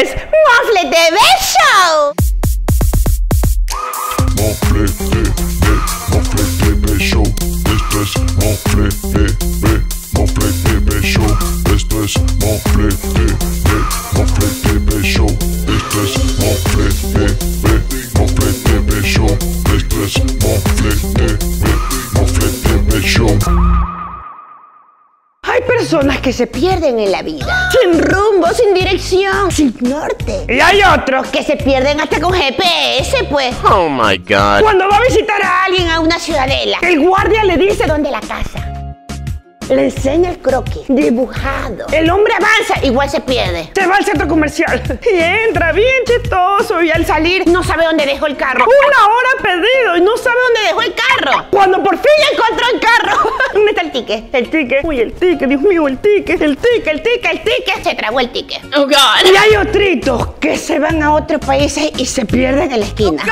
es Mofle TV Show. Mofle TV, Mofle TV Show. Esto es Mofle TV, Mofle TV Show. Esto es Mofle TV, Mofle TV Show. Esto es Mofle TV, Mofle TV Show. Esto es Mofle TV, Mofle TV Show. Hay personas que se pierden en la vida. Sin rumbo, sin dirección, sin norte. Y hay otros que se pierden hasta con GPS, pues. Oh my god. Cuando va a visitar a alguien a una ciudadela, el guardia le dice dónde la casa. Le enseña el croquis, dibujado. El hombre avanza, igual se pierde. Se va al centro comercial y entra bien chistoso y al salir no sabe dónde dejó el carro. Una hora perdido y no sabe dónde dejó el carro. Cuando por fin encontró el carro. ¿Dónde está el ticket? El ticket. Uy, el ticket, Dios mío, el ticket. El ticket, el ticket, el ticket. Se tragó el ticket. Oh god. Y hay otritos que se van a otros países y se pierden en la esquina.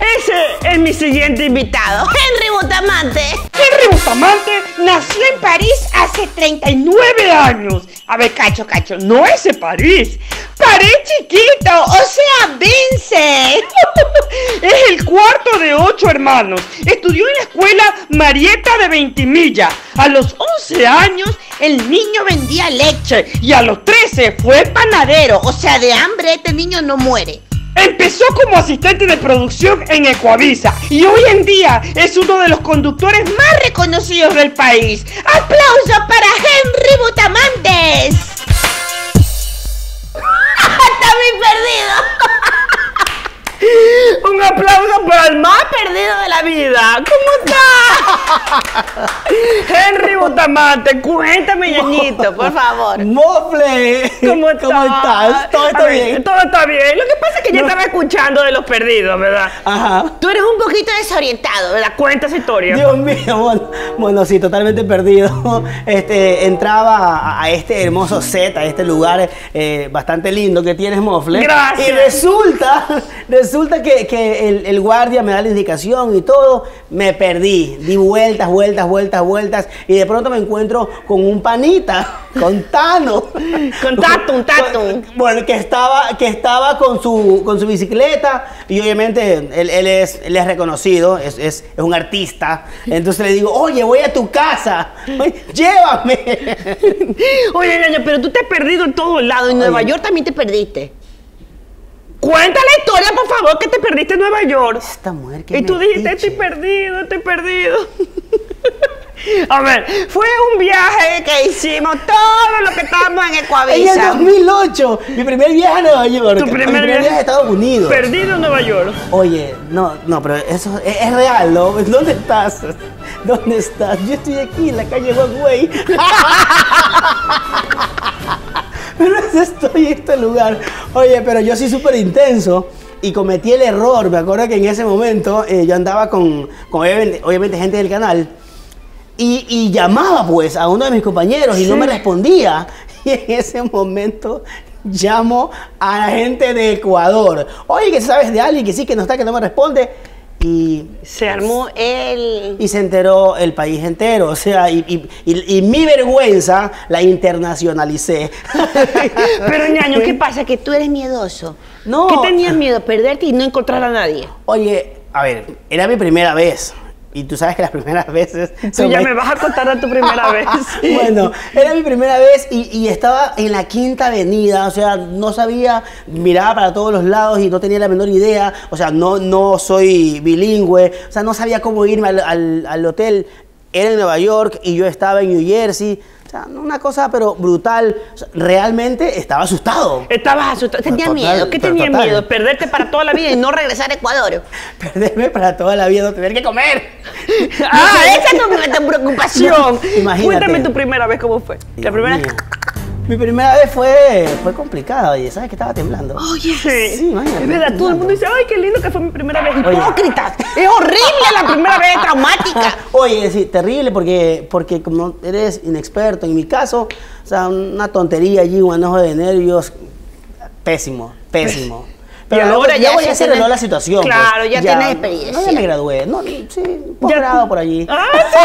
Ese es mi siguiente invitado, Henry Bustamante. Henry Bustamante nació en París hace 39 años. A ver, cacho, cacho, no ese París. París chiquito, o sea, Vince. es el cuarto de ocho hermanos. Estudió en la escuela Marieta de Ventimilla. A los 11 años, el niño vendía leche. Y a los 13 fue panadero. O sea, de hambre este niño no muere. Empezó como asistente de producción en Ecuavisa y hoy en día es uno de los conductores más reconocidos del país. ¡Aplausos para Henry Butamantes! ¡Está muy perdido! Un aplauso para el más perdido de la vida. ¿Cómo está? Henry Bustamante, cuéntame, ñañito, por favor. ¡Mofle! ¿Cómo estás? ¿Cómo estás? ¿Todo está ver, bien? Todo está bien. Lo que pasa es que ya estaba escuchando de los perdidos, ¿verdad? Ajá. Tú eres un poquito desorientado, ¿verdad? Cuenta esa historia. Dios mío, bueno, bueno, sí, totalmente perdido. Este, entraba a- a este hermoso set, a este lugar eh, bastante lindo que tienes, Mofle. Gracias. Y resulta, resulta que, que el, el guardia me da la indicación y todo. Me perdí. Di vueltas, vueltas, vueltas, vueltas. Y de pronto me encuentro con un panita, con Tano. Con Tatum, Tatum. Bueno, que estaba, que estaba con, su, con su bicicleta y obviamente él, él es, él es reconocido, es, es- es un artista. Entonces le digo, oye, voy a tu casa, Oye, llévame. Oye, ñaño, pero tú te has perdido en todos lados. En Nueva. York también te perdiste. Cuenta la historia, por favor, que te perdiste en Nueva York. Esta mujer que Y tú dijiste, estoy perdido, estoy perdido. A ver, fue un viaje que hicimos todos los que estábamos en En el Ecuavisa. 2008, mi primer viaje a Nueva York. Tu mi primer viaje- viaje a Estados Unidos. Perdido en Nueva York. Oye, no, no, pero eso es, es real, ¿no? ¿Dónde estás? ¿Dónde estás? Yo estoy aquí en la calle Huawei. pero estoy en este lugar. Oye, pero yo soy súper intenso y cometí el error. Me acuerdo que en ese momento eh, yo andaba con, con obviamente, gente del canal y, y llamaba pues a uno de mis compañeros y no me respondía. Y en ese momento llamo a la gente de Ecuador. Oye, que sabes de alguien que sí, que no está, que no me responde. Y, Se armó el... y se enteró el país entero. O sea, y, y- y- y mi vergüenza la internacionalicé. Pero, ñaño, ¿qué pasa? Que tú eres miedoso. No. ¿Qué tenías miedo? Perderte y no encontrar a nadie. Oye, a ver, era mi primera vez. Y tú sabes que las primeras veces... Tú ya me vas a contar a tu primera vez. bueno, era mi primera vez y, y estaba en la quinta avenida, o sea, no sabía, miraba para todos los lados y no tenía la menor idea, o sea, no, no soy bilingüe, o sea, no sabía cómo irme al, al- al hotel. Era en Nueva York y yo estaba en New Jersey, o sea, una cosa pero brutal, O sea, realmente estaba asustado. Estabas asustado. ¿Tenías Total, miedo? ¿Qué total. miedo? ¿Perderte para toda la vida y no regresar a Ecuador? Perderme para toda la vida, no tener que comer. ah, esa es tu, tu preocupación. Imagínate. Cuéntame tu primera vez, ¿cómo fue? La primera... mío. Mi primera vez fue, fue complicada, oye, ¿sabes que estaba temblando? Oye, sí. Sí, imagínate. es verdad, todo el mundo dice, ay, qué lindo que fue mi primera vez. Oye. Hipócritas. Es horrible la primera vez, traumática. Oye, sí, terrible porque, porque como eres inexperto, en mi caso, o sea, una tontería allí, un enojo de nervios, pésimo, pésimo. Pero Y luego, ahora ya luego ya se arregló la situación. pues. Claro, ya tienes experiencia. No, ya me gradué. No, sí, posgrado por allí. ¡Ah, sí!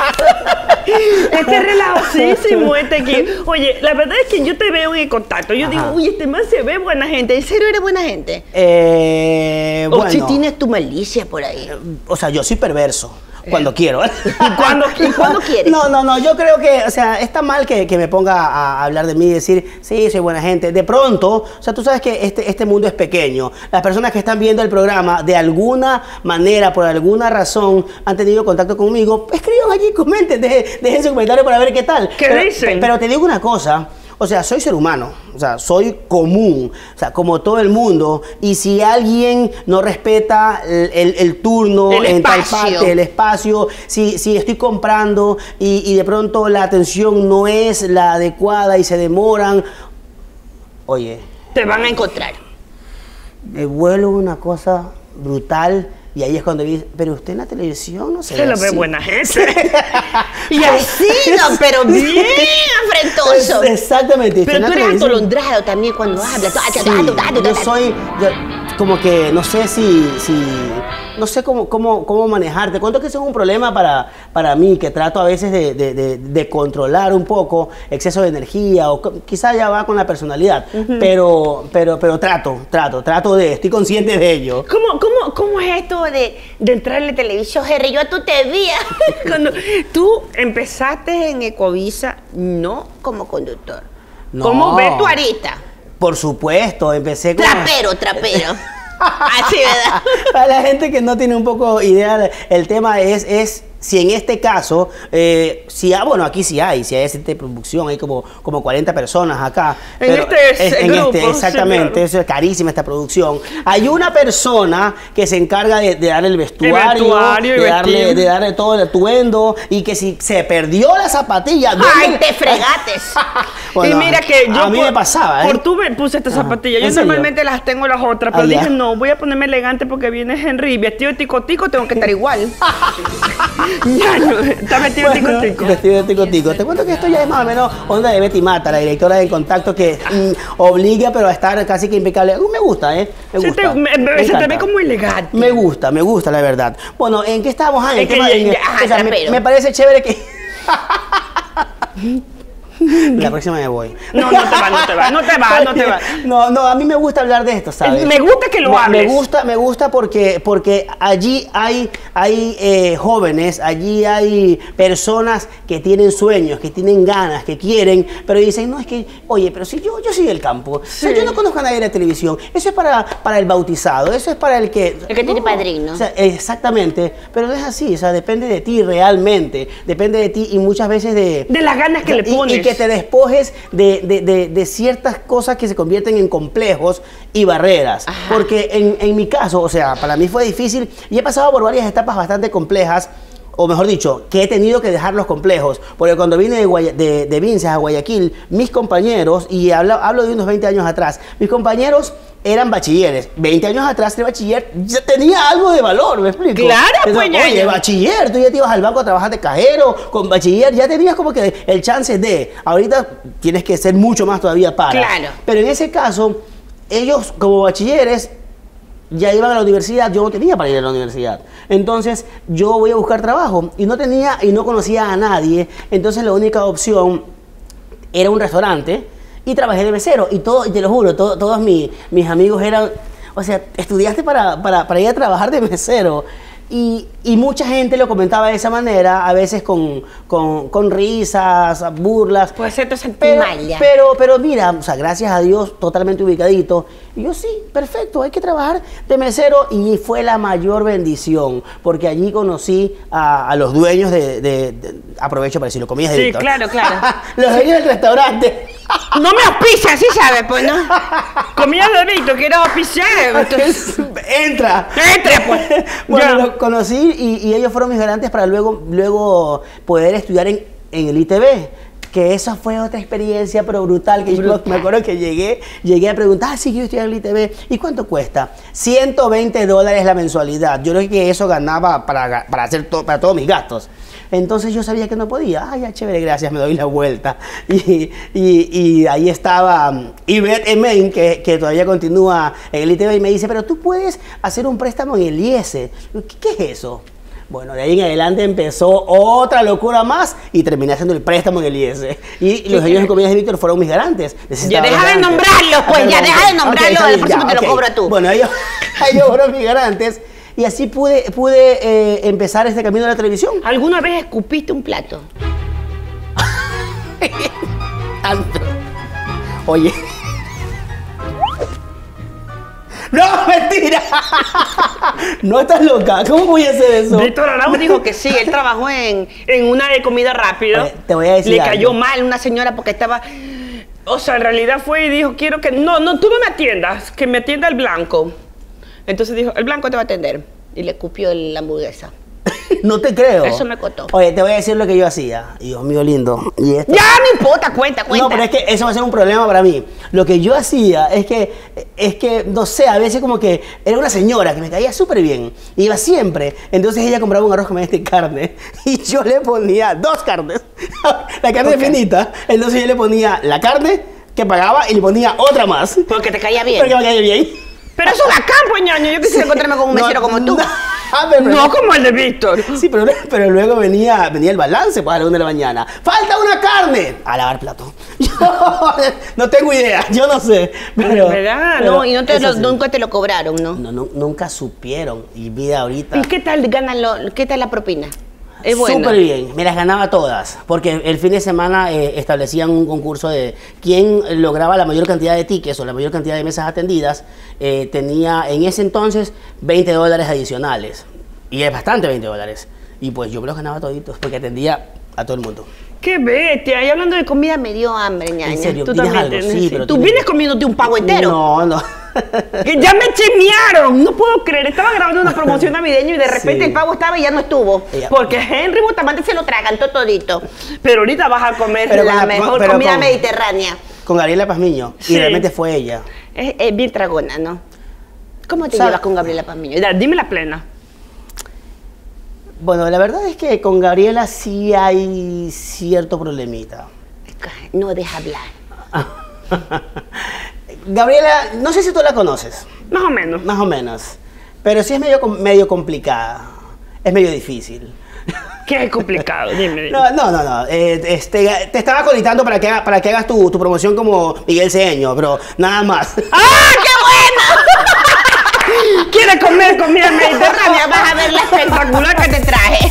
ah, Este relajosísimo, este aquí. Oye, la verdad es que yo te veo en el contacto. Yo digo, uy, este man se ve buena gente. ¿En serio eres buena gente? Eh, O bueno, si tienes tu malicia por ahí. o sea, yo soy perverso. Cuando quiero. ¿Y cuándo- y cuándo quieres? No, no, no. Yo creo que, o sea, está mal que, que me ponga a hablar de mí y decir, sí, soy buena gente. De pronto, o sea, tú sabes que este, este mundo es pequeño. Las personas que están viendo el programa, de alguna manera, por alguna razón, han tenido contacto conmigo, escriban allí, comenten, dejen, dejen su comentario para ver qué tal. ¿Qué pero, dicen? Pero te digo una cosa. O sea, soy ser humano, o sea, soy común, o sea, como todo el mundo. Y si alguien no respeta el, el- el turno El en tal espacio. parte, el espacio, si, si estoy comprando y, y de pronto la atención no es la adecuada y se demoran, oye, Te van a encontrar. me vuelvo una cosa brutal y ahí es cuando dice, pero usted en la televisión no se, Se ve lo ve así". buena gente. y así, no, pero bien Es- Exactamente. Pero tú eres atolondrado también cuando hablas. Sí, yo soy yo- como que no sé si, si no sé cómo, cómo, cómo manejarte. Cuento que eso es un problema para, para mí, que trato a veces de, de- de- de controlar un poco exceso de energía o co- quizá ya va con la personalidad, pero, pero, pero trato, trato, trato de, estoy consciente de ello. ¿Cómo, cómo, ¿Cómo es esto de, de entrar en la televisión, Jerry? Yo a tú te vi cuando tú empezaste en Ecovisa, no como conductor. No. Como ahorita. Por supuesto, empecé con... Trapero, trapero. Así, ¿verdad? Para la gente que no tiene un poco idea, el tema es, es si en este caso, eh, si ah, bueno, aquí sí hay, si hay esta producción, hay como, como 40 personas acá. En este es- en grupo, este, sí, exactamente, claro. eso es carísima esta producción. Hay una persona que se encarga de, de darle el vestuario, de, darle, de darle todo el atuendo, y que si se perdió la zapatilla, ¡Ay, ¿dónde- te fregates! Bueno, y mira que yo a mí por, me pasaba, ¿eh? por tú me puse estas Ajá. zapatillas. Yo normalmente las tengo las otras, pero Ah, ya. dije, no, voy a ponerme elegante porque viene Henry. Vestido de tico tico, tengo que estar igual. ya, no, está vestido de tico Bueno, tico. Vestido de tico tico. Te cuento que esto ya es más o menos onda de Betty Mata, la directora de Contacto que mm, obliga pero a estar casi que impecable. Uh, me gusta, ¿eh? Me Se gusta. te, me- Me se te ve como elegante. Me gusta, me gusta la verdad. Bueno, ¿en qué estábamos? Ah, en Es el que tema ya- en el- ya, ajá, o sea, me, trapero. me parece chévere que... La próxima me voy. No, no te va, no te va, no te va, no te va. No, no, a mí me gusta hablar de esto, ¿sabes? Me gusta que lo me, hables. Me gusta, me gusta porque, porque allí hay, hay eh, jóvenes, allí hay personas que tienen sueños, que tienen ganas, que quieren, pero dicen, no, es que, oye, pero si yo, yo soy del campo, o sea, Sí. yo no conozco a nadie de la televisión, eso es para, para el bautizado, eso es para el que... El que tiene padrino. O sea, exactamente, pero no es así, o sea, depende de ti realmente, depende de ti y muchas veces de... De las ganas que le y- pones. Y que te despojes de, de- de- de ciertas cosas que se convierten en complejos y barreras. Ajá. Porque en, en mi caso, o sea, para mí fue difícil y he pasado por varias etapas bastante complejas. O mejor dicho, que he tenido que dejar los complejos. Porque cuando vine de, Guaya- de, de Vinces a Guayaquil, mis compañeros, y hablo, hablo de unos 20 años atrás, mis compañeros eran bachilleres. 20 años atrás el bachiller ya tenía algo de valor, ¿me explico? Claro, Entonces, pues, Oye, ya. bachiller, tú ya te ibas al banco a trabajar de cajero, con bachiller ya tenías como que el chance de. Ahorita tienes que ser mucho más todavía para. Claro. Pero en ese caso, ellos como bachilleres ya iban a la universidad, yo no tenía para ir a la universidad. Entonces, yo voy a buscar trabajo y no tenía y no conocía a nadie. Entonces, la única opción era un restaurante y trabajé de mesero. Y todo, te lo juro, todo- todos mis, mis amigos eran, o sea, estudiaste para, para, para ir a trabajar de mesero. Y, y mucha gente lo comentaba de esa manera, a veces con, con, con risas, burlas. Te sentí Pero, pero, pero mira, o sea, gracias a Dios, totalmente ubicadito. Y yo sí, perfecto, hay que trabajar de mesero y fue la mayor bendición, porque allí conocí a, a los dueños de, de- de- aprovecho para decirlo, comillas de Sí, claro, claro. los dueños del restaurante. No me auspicia, sí sabes, pues, ¿no? Comida Víctor, quiero auspiciar. entonces- Entra. Entre, pues. Bueno, los conocí y, y ellos fueron mis garantes para luego, luego poder estudiar en, en el ITV. que esa fue otra experiencia pero brutal que yo me acuerdo que llegué llegué a preguntar ah, sí yo estoy en el ITV y cuánto cuesta 120 dólares la mensualidad yo creo que eso ganaba para, para hacer para todos mis gastos entonces yo sabía que no podía. Ay, ya chévere, gracias, me doy la vuelta. Y, y, ahí estaba um, Ivette Emen, que, que, todavía continúa en el ITV, y me dice, pero tú puedes hacer un préstamo en el IES. ¿Qué, qué es eso? Bueno, de ahí en adelante empezó otra locura más y terminé haciendo el préstamo en el IES. Y los dueños de comida de Víctor fueron mis garantes. Ya deja de nombrarlos, pues, ya deja de nombrarlos, el próximo te lo cobro tú. Bueno, ellos, ellos fueron mis garantes y así pude, pude eh, empezar este camino de la televisión. ¿Alguna vez escupiste un plato? Oye. No, mentira. No estás loca. ¿Cómo voy a hacer eso? Víctor Araujo dijo que sí. Él trabajó en, en una de comida rápida. te voy a decir. Le cayó mal una señora porque estaba. O sea, en realidad fue y dijo: Quiero que. No, no, tú no me atiendas. Que me atienda el blanco. Entonces dijo, el blanco te va a atender. Y le cupió la hamburguesa. no te creo. Eso me costó. Oye, te voy a decir lo que yo hacía. Dios mío lindo. Y Ya no importa, cuenta, cuenta. No, pero es que eso va a ser un problema para mí. Lo que yo hacía es que, es que, no sé, a veces como que era una señora que me caía súper bien. Iba siempre. Entonces ella compraba un arroz con de carne. Y yo le ponía dos carnes. la carne finita. Entonces yo le ponía la carne que pagaba y le ponía otra más. Porque te caía bien. Porque me caía bien. Pero eso es bacán, pues, ñaño. Yo quisiera encontrarme con un mesero como tú. Ah, no como el de Víctor. Sí, pero, pero luego venía, venía el balance pues, a las 1 de la mañana. ¡Falta una carne! A lavar plato. no tengo idea, yo no sé. Pero, ¿Verdad? no, y no te nunca te lo cobraron, ¿no? No, nunca supieron. Y vida ahorita. ¿Y qué tal ganan lo, qué tal la propina? Súper bien, me las ganaba todas, porque el fin de semana eh, establecían un concurso de quién lograba la mayor cantidad de tickets o la mayor cantidad de mesas atendidas, eh, tenía en ese entonces 20 dólares adicionales, y es bastante 20 dólares, y pues yo me los ganaba toditos, porque atendía a todo el mundo. ¡Qué bestia! Ahí hablando de comida me dio hambre, ñaña. ¿En serio? ¿Tú también algo? Sí, pero ¿Tú vienes comiéndote un pavo entero? No, no. que ya me chemearon, no puedo creer. Estaba grabando una promoción navideña y de repente el pavo estaba y ya no estuvo. Porque Henry Bustamante se lo tragan todito. Pero ahorita vas a comer la, mejor comida mediterránea. Con Gabriela Pazmiño. Y realmente fue ella. Es, bien tragona, ¿no? ¿Cómo te llevas con Gabriela Pazmiño? Dime la plena. Bueno, la verdad es que con Gabriela sí hay cierto problemita. No deja hablar. Gabriela, no sé si tú la conoces. Más o menos. Más o menos. Pero sí es medio, medio complicada. Es medio difícil. ¿Qué es complicado? Dime. No, no, no. no. Eh, este, te estaba colitando para que, para que hagas tu, tu promoción como Miguel Cedeño, pero nada más. ¡Ah, qué bueno! ¿Quieres comer comida mediterránea? Vas a ver la espectacular que te traje.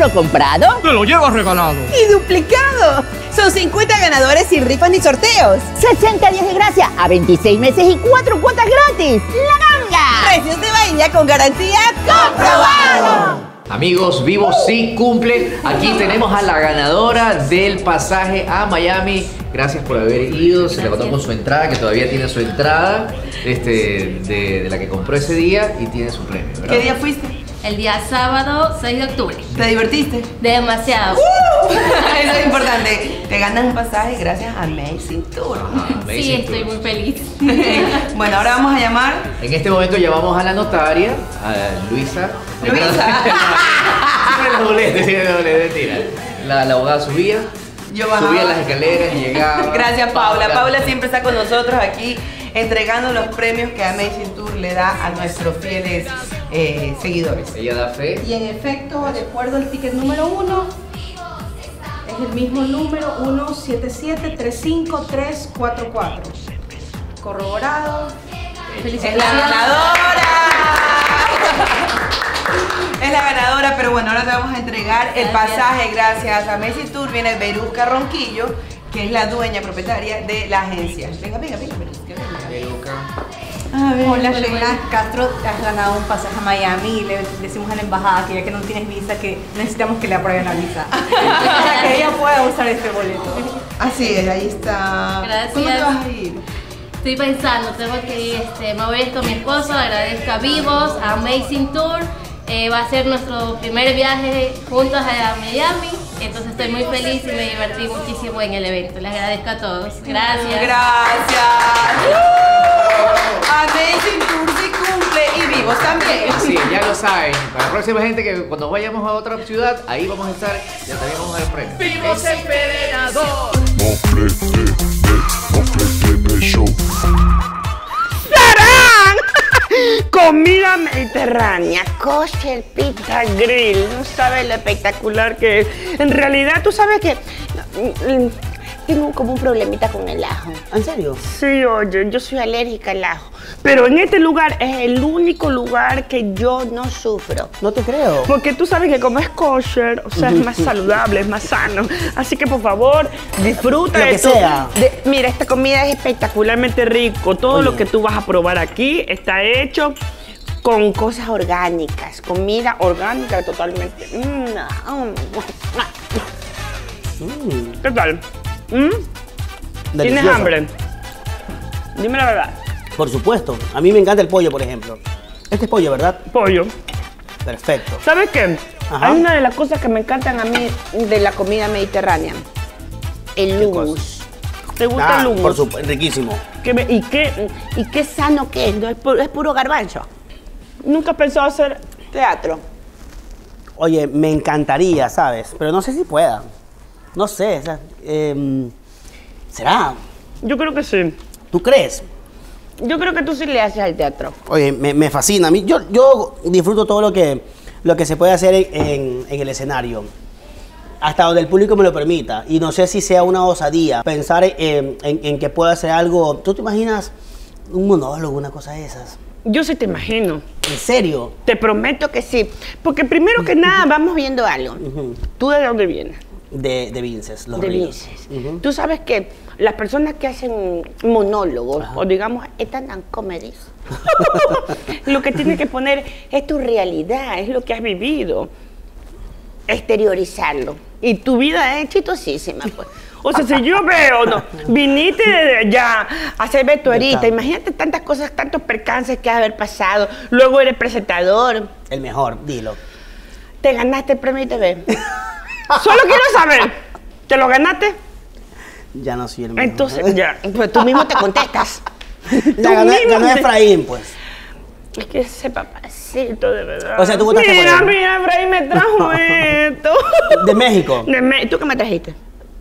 Lo comprado? Te lo llevas regalado. Y duplicado. Son 50 ganadores sin rifas ni sorteos. 60 días de gracia a 26 meses y 4 cuotas gratis. ¡La ganga! Precios de vaina con garantía comprobado. Amigos, Vivo sí cumple. Aquí tenemos a la ganadora del pasaje a Miami. Gracias por haber ido. Se levantó con su entrada, que todavía tiene su entrada este, de, la que compró ese día y tiene su premio. ¿Qué día fuiste? El día sábado 6 de octubre. ¿Te divertiste? Demasiado. ¡Uh! Eso es importante. Te ganas un pasaje gracias a Amazing Tour. sí, estoy muy feliz. bueno, ahora vamos a llamar. En este momento llamamos a la notaria, a Luisa. Luisa. La la doblete, La, la abogada subía. Yo bajaba. Subía las escaleras y llegaba. Gracias, Paula. Paula siempre está con nosotros aquí entregando los premios que Amazing Tour le da a nuestros fieles eh, seguidores. Ella da fe. Y en efecto, de acuerdo al ticket número uno, es el mismo número 17735344. Corroborado. ¡Felicidades! ¡Es la ganadora! es la ganadora, pero bueno, ahora te vamos a entregar el pasaje gracias a Messi Tour. Viene Berusca Ronquillo, que es la dueña propietaria de la agencia. Venga, venga, venga, venga. Venga. Hola, Sheila Castro, has ganado un pasaje a Miami. Le decimos a la embajada que ya que no tienes visa, que necesitamos que le aprueben la visa. Para que ella pueda usar este boleto. Así es, ahí está. Gracias. ¿Cómo te vas a ir? Estoy pensando, tengo que ir, este, me voy a ir con mi esposo, agradezco a Vivos, a Amazing Tour. Eh, va a ser nuestro primer viaje juntos a Miami, entonces estoy muy feliz y me divertí muchísimo en el evento. Les agradezco a todos. Gracias. Gracias. Amazing Tour sí cumple y vivos también. Es, ya lo saben. Para la próxima gente que cuando vayamos a otra ciudad, ahí vamos a estar, ya también vamos a dar premios. Mofle Bebé, Comida mediterránea, kosher pizza grill. No sabes lo espectacular que es. En realidad, tú sabes que tengo como un problemita con el ajo. ¿En serio? Sí, oye, yo soy alérgica al ajo. Pero en este lugar es el único lugar que yo no sufro. No te creo. Porque tú sabes que como es kosher, o sea, es más saludable, es más sano. Así que por favor, disfruta Lo de que tu- sea. de- mira, esta comida es espectacularmente rico. Todo Oye. lo que tú vas a probar aquí está hecho con cosas orgánicas, comida orgánica totalmente. Mm, mm, Mm, ¿Qué tal? ¿Mm? ¿Tienes hambre? Dime la verdad. Por supuesto. A mí me encanta el pollo, por ejemplo. Este es pollo, ¿verdad? Pollo. Perfecto. ¿Sabes qué? Ajá. Hay una de las cosas que me encantan a mí de la comida mediterránea. El hummus. ¿Te gusta Ah, el hummus? por supuesto, riquísimo. ¿Qué me- y, qué, ¿Y qué sano que es? No, es, pu- es puro garbanzo. Nunca he pensado hacer teatro. Oye, me encantaría, ¿sabes? Pero no sé si pueda. No sé, o sea, em, ¿será? Yo creo que sí. ¿Tú crees? Yo creo que tú sí le haces al teatro. Oye, me, me fascina. A mí, yo, yo disfruto todo lo que, lo que se puede hacer en, en- en el escenario. Hasta donde el público me lo permita. Y no sé si sea una osadía pensar en, en- en que pueda hacer algo. ¿Tú te imaginas un monólogo, una cosa de esas? Yo sí te imagino. ¿En serio? Te prometo que sí. Porque primero que nada vamos viendo algo. ¿Tú de dónde vienes? De, de Vinces, los de ríos. Vinces. Tú sabes que las personas que hacen monólogos o digamos stand-up comedies, lo que tienes que poner es tu realidad, es lo que has vivido, exteriorizarlo. Y tu vida es chistosísima, pues. O sea, si yo veo, no, viniste allá a Ya está. imagínate tantas cosas, tantos percances que has haber pasado, luego eres presentador, El mejor, dilo. te ganaste el premio TV. Solo quiero saber, ¿te lo ganaste? Ya no soy el mejor. Entonces, ya, pues tú mismo te contestas. Ya mismo te- Efraín, pues. Es que ese papacito, de verdad. O sea, tú votaste por mira, él. Mira, Efraín me trajo esto. De México. De Me- ¿Tú qué me trajiste?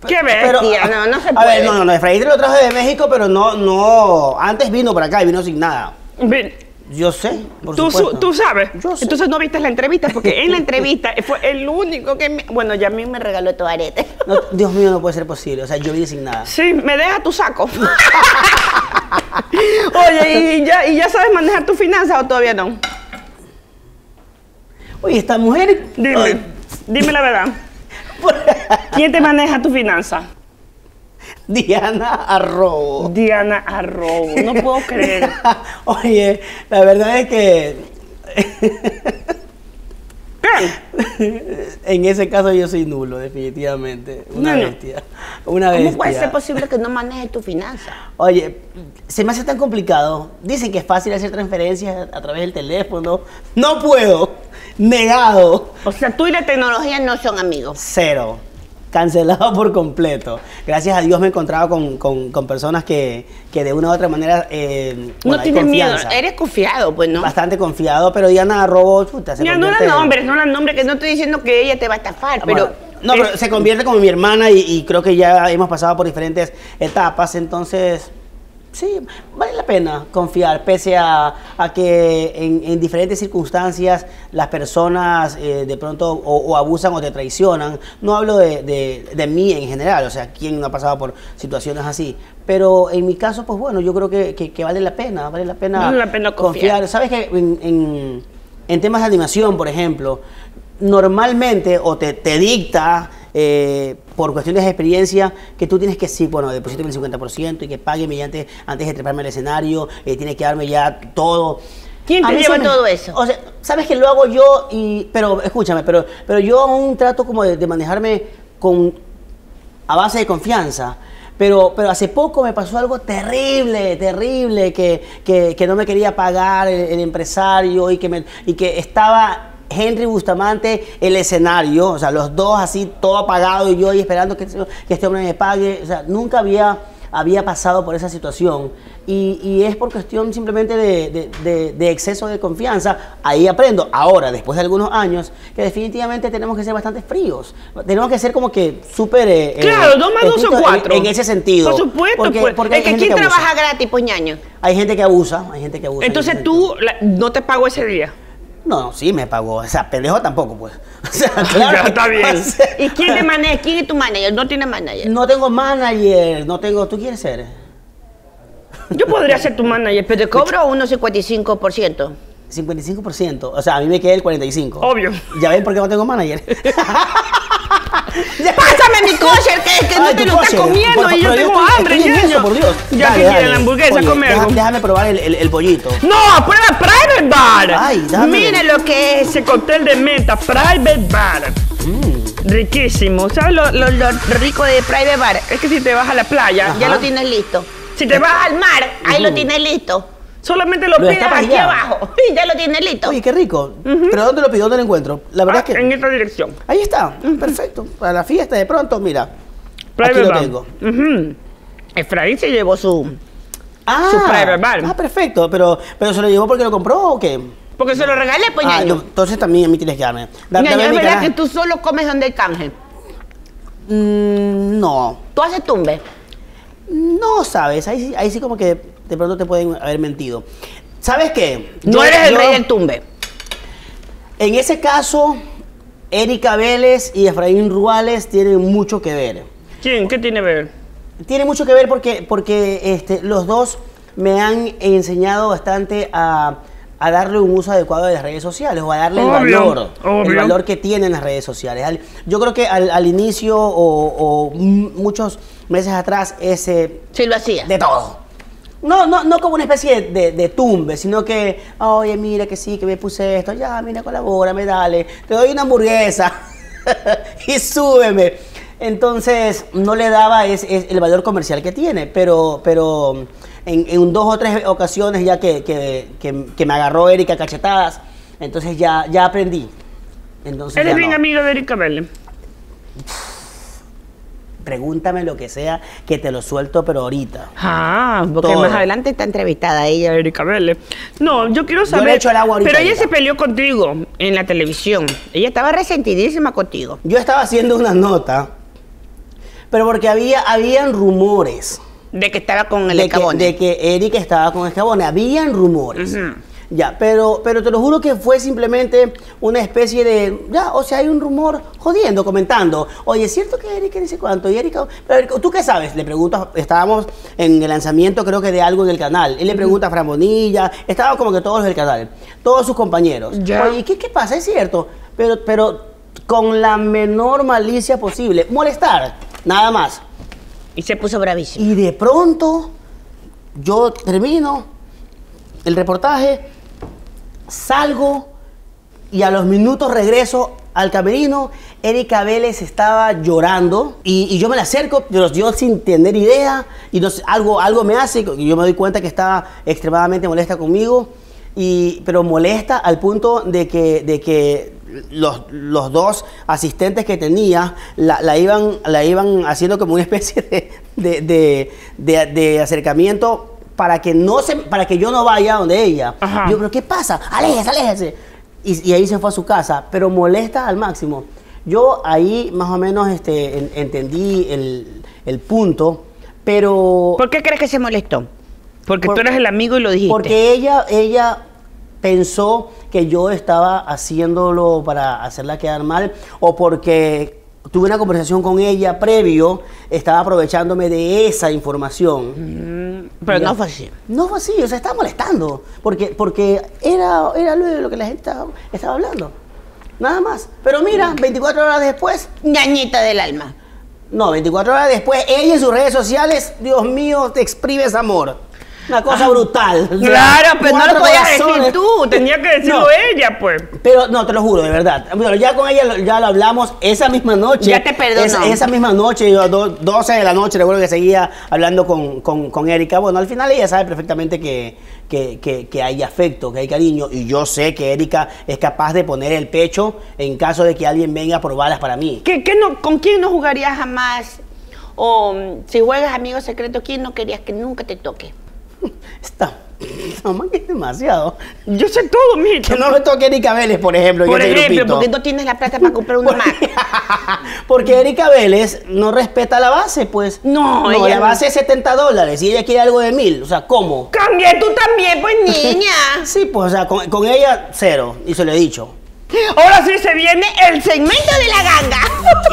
Qué Pero, bestia, a- no, no se A puede. ver, no, no, no. Efraín te lo trajo de México, pero no, no. Antes vino por acá y vino sin nada. Ven, Yo sé, por Tú, su- tú sabes. Yo sé. Entonces no viste la entrevista, porque en la entrevista fue el único que me... Bueno, ya a mí me regaló tu arete. No, Dios mío, no puede ser posible. O sea, yo vine sin nada. Sí, me deja tu saco. Oye, ¿y ya, ¿y ya sabes manejar tus finanzas o todavía no? Oye, esta mujer. Dime, Ay, dime la verdad. ¿Quién te maneja tu finanzas? Diana Arrobo. Diana Arrobo. No puedo creer. Oye, la verdad es que. En ese caso yo soy nulo, definitivamente. Una No, no. bestia. Una bestia. ¿Cómo puede ser posible que no manejes tu finanzas? Oye, se me hace tan complicado. Dicen que es fácil hacer transferencias a través del teléfono. No puedo. Negado. O sea, tú y la tecnología no son amigos. Cero. Cancelado por completo. Gracias a Dios me he encontrado con, con- con personas que, que de una u otra manera. eh, no tienes miedo. Eres confiado, pues, ¿no? Bastante confiado, pero Diana Robo, chuta, se Ya, no la nombres, no la nombres, que no estoy diciendo que ella te va a estafar, pero... No, pero se convierte como mi hermana y, y creo que ya hemos pasado por diferentes etapas, entonces sí, vale la pena confiar, pese a, a que en, en diferentes circunstancias las personas eh, de pronto o, o abusan o te traicionan. No hablo de, de- de mí en general, o sea, ¿quién no ha pasado por situaciones así? Pero en mi caso, pues bueno, yo creo que, que- que vale la pena, vale la pena, Vale la pena confiar. Sabes que en, en- en temas de animación, por ejemplo, normalmente o te, te dicta eh, por cuestiones de experiencia, que tú tienes que sí, bueno, deposítame el 50% y que pague mediante, antes de treparme al escenario, eh, tiene que darme ya todo. ¿Quién te lleva me- todo eso? O sea, sabes que lo hago yo y, pero escúchame, pero, pero yo aún trato como de, de manejarme con, a base de confianza. Pero, pero hace poco me pasó algo terrible, terrible, que, que, que no me quería pagar el, el empresario y que, me, y que estaba Henry Bustamante el escenario, o sea, los dos así, todo apagado y yo ahí esperando que, que este hombre me pague. O sea, nunca había, había pasado por esa situación. Y, y es por cuestión simplemente de, de- de- de exceso de confianza. Ahí aprendo, ahora, después de algunos años, que definitivamente tenemos que ser bastante fríos. Tenemos que ser como que súper... eh, eh, Claro, dos más dos son en- cuatro. En, ese sentido. Por supuesto, Porque, pues. porque es que hay gente ¿quién que abusa. trabaja gratis, pues ñaño? Hay gente que abusa, hay gente que abusa. en Entonces tú la- no te pago ese día. No, no, sí me pagó. O sea, pendejo tampoco, pues. O sea, Ya claro. está bien. O sea, ¿Y quién te maneja? ¿Quién es tu manager? No tiene manager. No tengo manager, no tengo. ¿Tú quieres ser? Yo podría ser tu manager, pero te cobro unos 55%. 55%. O sea, a mí me queda el 45%. Obvio. ¿Ya ven por qué no tengo manager? Pásame mi kosher, que, que no te lo estás comiendo Por- y yo tengo estoy- hambre, estoy en ñaño. eso, por Dios. Ya Dale, que quiere la hamburguesa, Oye, come deja- algo. Déjame probar el, el- el pollito. No, prueba Private Bar. Ay. Mire lo que es ese cóctel de menta, Private Bar. Mm. Riquísimo. ¿Sabes lo, lo- lo rico de Private Bar? Es que si te vas a la playa, ya lo tienes listo. Si te vas al mar, ahí lo tienes listo. Solamente lo, Lo y aquí ya. abajo y ya lo tienes listo. Oye, qué rico. ¿Pero dónde lo pido? ¿Dónde lo encuentro? La verdad Ah, es que. En esta dirección. Ahí está. Perfecto. Para la fiesta de pronto, mira. Private Aquí lo tengo. Ujú. Efraín se llevó su... Ah, Su private bar. Ah, perfecto. Pero, pero ¿se lo llevó porque lo compró o qué? Porque se lo regalé, pues, Ah, no, entonces también a mí tienes que darme. Da- Ñaño, es verdad que tú solo comes donde hay canje. Mm, no. Tú haces tumbe. No, sabes. Ahí, ahí sí como que de pronto te pueden haber mentido. ¿Sabes qué? No Yo- eres el yo- rey del tumbe. En ese caso, Erika Vélez y Efraín Ruales tienen mucho que ver. ¿Quién? ¿Qué tiene que ver? Tiene mucho que ver porque, porque este, los dos me han enseñado bastante a, a darle un uso adecuado de las redes sociales o a darle el Obvio, valor, el valor que tienen las redes sociales. Al- yo creo que al, al inicio o, o muchos meses atrás ese Sí, lo hacía. de todo. No, no, no como una especie de, de- de tumbe, sino que, oye, mira que sí, que me puse esto, ya, mira, colabórame, dale, te doy una hamburguesa y súbeme. Entonces, no le daba es, es el valor comercial que tiene, pero, pero en, en dos o tres ocasiones ya que, que- que- que me agarró Erika cachetadas, entonces ya, ya aprendí. Entonces Eres ya bien no. amigo de Erika Vélez. Pregúntame lo que sea, que te lo suelto, pero ahorita. Ah, porque Todo. más adelante está entrevistada ella, Erika Vélez. No, yo quiero saber. le echo el agua ahorita, Pero ella ahorita. se peleó contigo en la televisión. Ella estaba resentidísima contigo. Yo estaba haciendo una nota, pero porque había, habían rumores De que estaba con el de que, de que Erika estaba con Escabone. Habían rumores. Ujú. Ya, pero, pero te lo juro que fue simplemente una especie de, ya, o sea, hay un rumor jodiendo, comentando, oye, ¿es cierto que Erika dice cuánto? Y Erika, pero ¿tú qué sabes? Le pregunto, estábamos en el lanzamiento creo que de algo en el canal, él le pregunta a Fran Bonilla, estaban como que todos los del canal, todos sus compañeros. Ya. Oye, ¿qué, ¿qué pasa? Es cierto, pero, pero con la menor malicia posible, molestar, nada más. Y se puso bravísimo. Y de pronto yo termino el reportaje, salgo y a los minutos regreso al camerino. Erika Vélez estaba llorando y, yo me la acerco, yo, yo sin tener idea, y no sé, algo, algo me hace, y yo me doy cuenta que estaba extremadamente molesta conmigo, y, pero molesta al punto de que, de que los, los dos asistentes que tenía la, la iban, la iban haciendo como una especie de- de- de acercamiento para que, no se, para que yo no vaya donde ella. Ajá. Yo, pero ¿qué pasa? Aléjese, aléjese. Y, y ahí se fue a su casa, pero molesta al máximo. Yo ahí más o menos este, en- entendí el, el punto, pero... ¿Por qué crees que se molestó? Porque Por- tú eres el amigo y lo dijiste. Porque ella, ella pensó que yo estaba haciéndolo para hacerla quedar mal o porque tuve una conversación con ella previo, estaba aprovechándome de esa información. Pero Ya. no fue así. No fue así, o sea, estaba molestando, porque, porque era, era lo, que la gente estaba, estaba hablando. Nada más. Pero mira, 24 horas después, Ñañita del alma. No, 24 horas después, ella en sus redes sociales, Dios mío, te exprimes amor. Una cosa brutal. O sea, Claro, pero no lo podías corazones. decir tú, tenía que decirlo No. ella, pues. Pero no, te lo juro, de verdad. Bueno, ya con ella lo- ya lo hablamos esa misma noche. Ya te perdonó. Esa, esa misma noche, yo a do- 12 de la noche, recuerdo que seguía hablando con, con, con Erika. Bueno, al final ella sabe perfectamente que, que, que, que hay afecto, que hay cariño. Y yo sé que Erika es capaz de poner el pecho en caso de que alguien venga por balas para mí. ¿Qué, qué no, ¿Con quién no jugarías jamás? O mm, si juegas amigo secreto, ¿quién no querías que nunca te toque? Está. Mamá, que es demasiado. Yo sé todo, mijito. Que no me toque Erika Vélez, por ejemplo. Por ejemplo, porque no tienes la plata para comprar una Mac. Porque Erika Vélez no respeta la base, pues. No, ella la no. base es 70 dólares y ella quiere algo de mil. O sea, ¿cómo? Cambia tú también, pues niña. Sí, pues, o sea, con, con ella, cero. Y se lo he dicho. Ahora sí se viene el segmento de la ganga.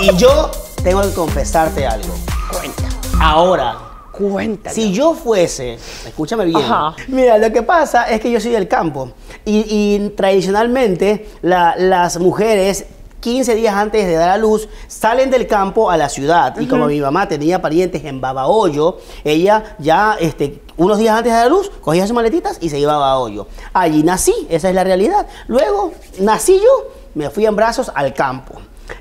Y yo tengo que confesarte algo. Cuenta, Ahora, cuenta. si yo fuese, escúchame bien. Ajá. Mira, lo que pasa es que yo soy del campo. Y, y tradicionalmente, la- las mujeres. 15 días antes de dar a luz, salen del campo a la ciudad. Y como mi mamá tenía parientes en Babahoyo, ella ya este, unos días antes de dar a luz, cogía sus maletitas y se iba a Babahoyo. Allí nací, esa es la realidad. Luego, nací yo, me fui en brazos al campo.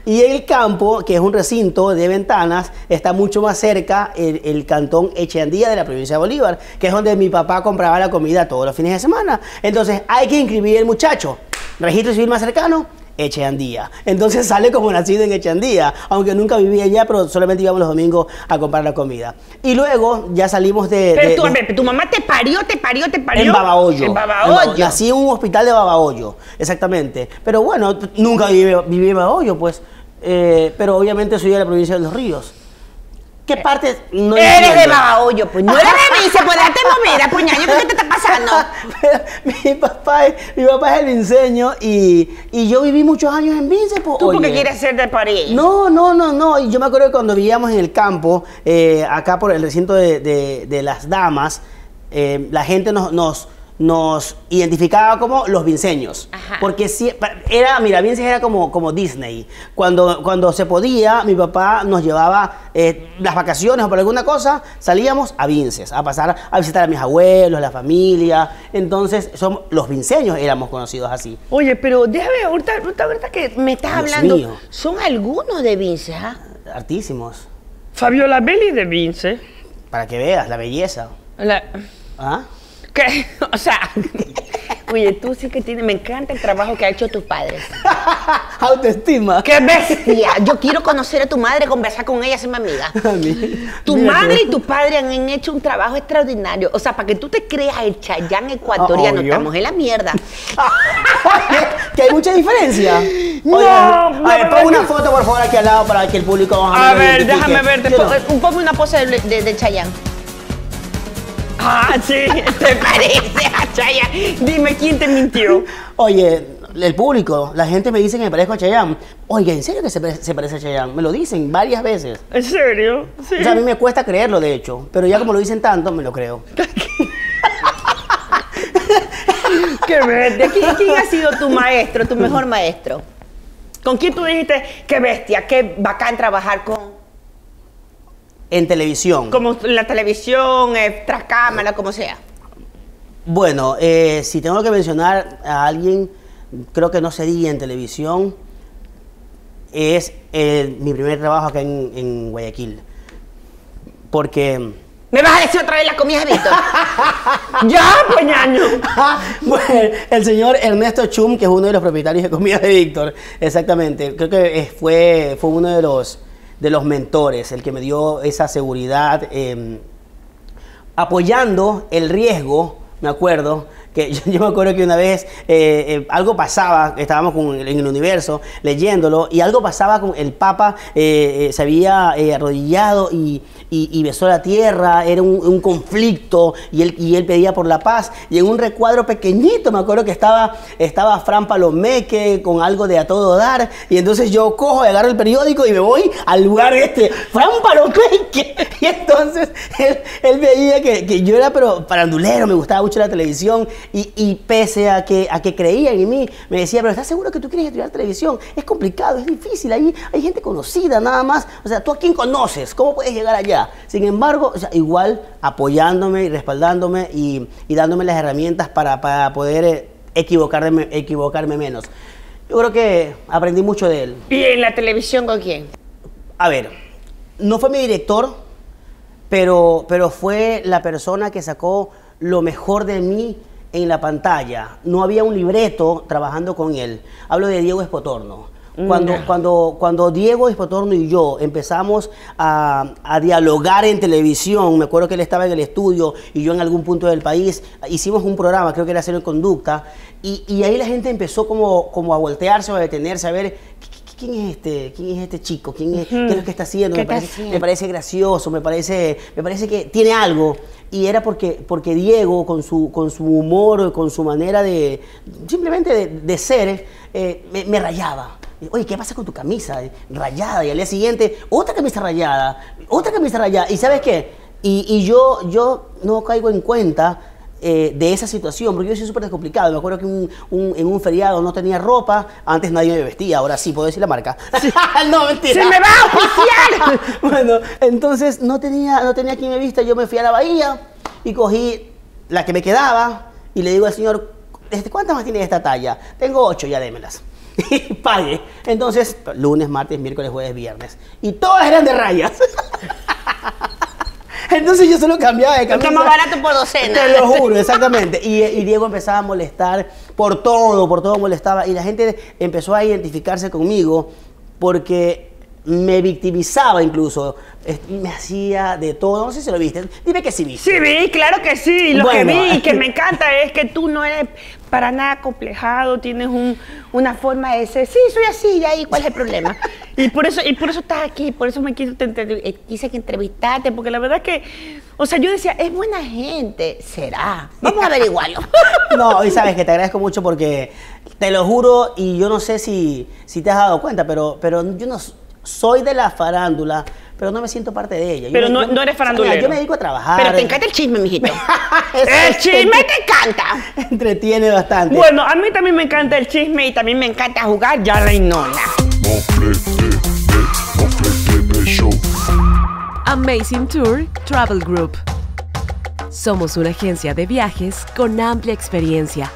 Y el campo, que es un recinto de ventanas, está mucho más cerca el, el cantón Echeandía de la provincia de Bolívar, que es donde mi papá compraba la comida todos los fines de semana. Entonces hay que inscribir el muchacho. Registro civil más cercano, Echeandía. Entonces sale como nacido en Echeandía, aunque nunca vivía allá, pero solamente íbamos los domingos a comprar la comida. Y luego ya salimos de... Pero de- tú, de- tu mamá te parió, te parió, te parió. en Babahoyo. En Babahoyo. Baba- Nací en un hospital de Babahoyo, exactamente. Pero bueno, nunca viví, viví en Babahoyo, pues. Eh, pero obviamente soy de la provincia de Los Ríos. ¿Qué parte no Eres de entiendo? Babahoyo, pues. No eres de Vince, pues date movida, puñaño, ¿qué te está pasando? Pero mi papá, es, mi papá es el vinceño y, y yo viví muchos años en Vince. Pues, Tú porque oye. quieres ser de París. No, no, no, no. Y Yo me acuerdo que cuando vivíamos en el campo, eh, acá por el recinto de, de- de las damas, eh, la gente nos, nos, nos identificaba como los vinceños. Ajá. Porque pa- era, mira, Vinces era como, como Disney. Cuando, cuando se podía, mi papá nos llevaba eh, las vacaciones o por alguna cosa, salíamos a Vinces, a pasar a visitar a mis abuelos, la familia. Entonces, somos, los vinceños éramos conocidos así. Oye, pero déjame, ahorita, ahorita, ahorita que me estás Dios hablando, mío. son algunos de Vince, ¿ah? Artísimos. Fabiola Belli de Vince. Para que veas la belleza. La- ¿Ah? ¿Qué? O sea, oye, tú sí que tienes, me encanta el trabajo que ha hecho tus padres. Autoestima. ¡Qué bestia! Yo quiero conocer a tu madre, conversar con ella, hacerme amiga. Tu Mira madre tú. y tu padre han, hecho un trabajo extraordinario. O sea, para que tú te creas el Chayán ecuatoriano, Obvio. estamos en la mierda. que hay mucha diferencia. No, no, a ver, no, pon una foto por favor aquí al lado para que el público A ver, déjame verte. ¿Sí o no? Un poco una pose de, de, de Chayanne. Ah, sí, te parece a Chayanne. Dime quién te mintió. Oye, el público, la gente me dice que me parezco a Chayanne. Oye, ¿en serio que se, pare- se parece a Chayanne? Me lo dicen varias veces. ¿En serio? Sí. O sea, a mí me cuesta creerlo, de hecho. Pero ya como lo dicen tanto, me lo creo. Qué bestia. ¿Quién, quién ha sido tu maestro, tu mejor maestro? ¿Con quién tú dijiste, qué bestia, qué bacán trabajar con? En televisión. Como la televisión, eh, tras cámara, como sea. Bueno, eh, si tengo que mencionar a alguien, creo que no sería en televisión, es eh, mi primer trabajo acá en, en Guayaquil. Porque, ¿Me vas a decir otra vez la comida de Víctor? ya, pues ñaño. bueno, el señor Ernesto Chum, que es uno de los propietarios de Comida de Víctor, exactamente, creo que fue, fue uno de los, de los mentores, el que me dio esa seguridad, eh, apoyando el riesgo, me acuerdo, que yo, me acuerdo que una vez eh, eh, algo pasaba, estábamos con, en el universo leyéndolo, y algo pasaba con el Papa, eh, se había arrodillado y, y- besó la tierra, era un, conflicto, y él, y él pedía por la paz, y en un recuadro pequeñito me acuerdo que estaba, estaba Fran Palomeque con algo de a todo dar, y entonces yo cojo agarro el periódico y me voy al lugar este, Fran Palomeque, y entonces él, él veía que, que yo era pero parandulero, me gustaba mucho la televisión, y, y pese a que, a que creían en mí, me decía, pero ¿estás seguro que tú quieres estudiar televisión? Es complicado, es difícil, ahí hay gente conocida nada más. O sea, ¿tú a quién conoces? ¿Cómo puedes llegar allá? Sin embargo, o sea, igual apoyándome y respaldándome y, y dándome las herramientas para, para poder eh, equivocarme, equivocarme menos. Yo creo que aprendí mucho de él. ¿Y en la televisión con quién? A ver, no fue mi director, pero, pero fue la persona que sacó lo mejor de mí en la pantalla. No había un libreto trabajando con él. Hablo de Diego Espotorno. Cuando, cuando, cuando Diego Espotorno y yo empezamos a, a dialogar en televisión, me acuerdo que él estaba en el estudio y yo en algún punto del país, hicimos un programa, creo que era Cero en Conducta, y, y ahí la gente empezó como, como a voltearse o a detenerse, a ver ¿qué- qué- ¿Quién es este? ¿Quién es este chico? ¿Quién es, ¿Qué es lo que está haciendo? ¿Qué Me parece, haciendo? me parece gracioso, me parece, me parece que tiene algo. Y era porque, porque Diego, con su, con su humor, con su manera de, simplemente de, de ser, eh, me, me rayaba. Oye, ¿qué pasa con tu camisa? Rayada. Y al día siguiente, otra camisa rayada, otra camisa rayada. ¿Y sabes qué? Y, y yo, yo no caigo en cuenta eh, de esa situación, porque yo soy súper descomplicado. Me acuerdo que un- un- en un feriado no tenía ropa, antes nadie me vestía, ahora sí puedo decir la marca. no, mentira. ¡Se me va a oficiar! bueno, entonces no tenía, no tenía quien me vista, yo me fui a la bahía y cogí la que me quedaba y le digo al señor, "Este, ¿cuántas más tiene esta talla? Tengo ocho, ya démelas. Y pague. Entonces, lunes, martes, miércoles, jueves, viernes. Y todas eran de rayas. Entonces yo solo cambiaba de camisa. Está más barato por docena. Te lo juro, exactamente. Y, y Diego empezaba a molestar por todo, por todo molestaba. Y la gente empezó a identificarse conmigo porque me victimizaba incluso. Es- Me hacía de todo. No sé si lo viste. Dime que sí viste. Sí, vi, claro que sí. Lo Bueno. que vi y que me encanta es que tú no eres para nada complejado, tienes un- una forma de ser. Sí, soy así, y ahí, ¿cuál es el problema? y por eso, y por eso estás aquí, por eso me quise, te- te- eh, quise que entrevistarte, porque la verdad que, o sea, yo decía, es buena gente, será. Vamos a averiguarlo. No, y sabes que te agradezco mucho porque te lo juro y yo no sé si, si te has dado cuenta, pero, pero yo no soy de la farándula, pero no me siento parte de ella. Yo Pero me- no, yo- no eres o sea, mira, farandulero. Yo me dedico a trabajar. Pero te encanta el chisme, mijito. El chisme te encanta. Entretiene bastante. Bueno, a mí también me encanta el chisme y también me encanta jugar ya reinona. Mofle TV, Mofle TV Show. Amazing Tour Travel Group. Somos una agencia de viajes con amplia experiencia.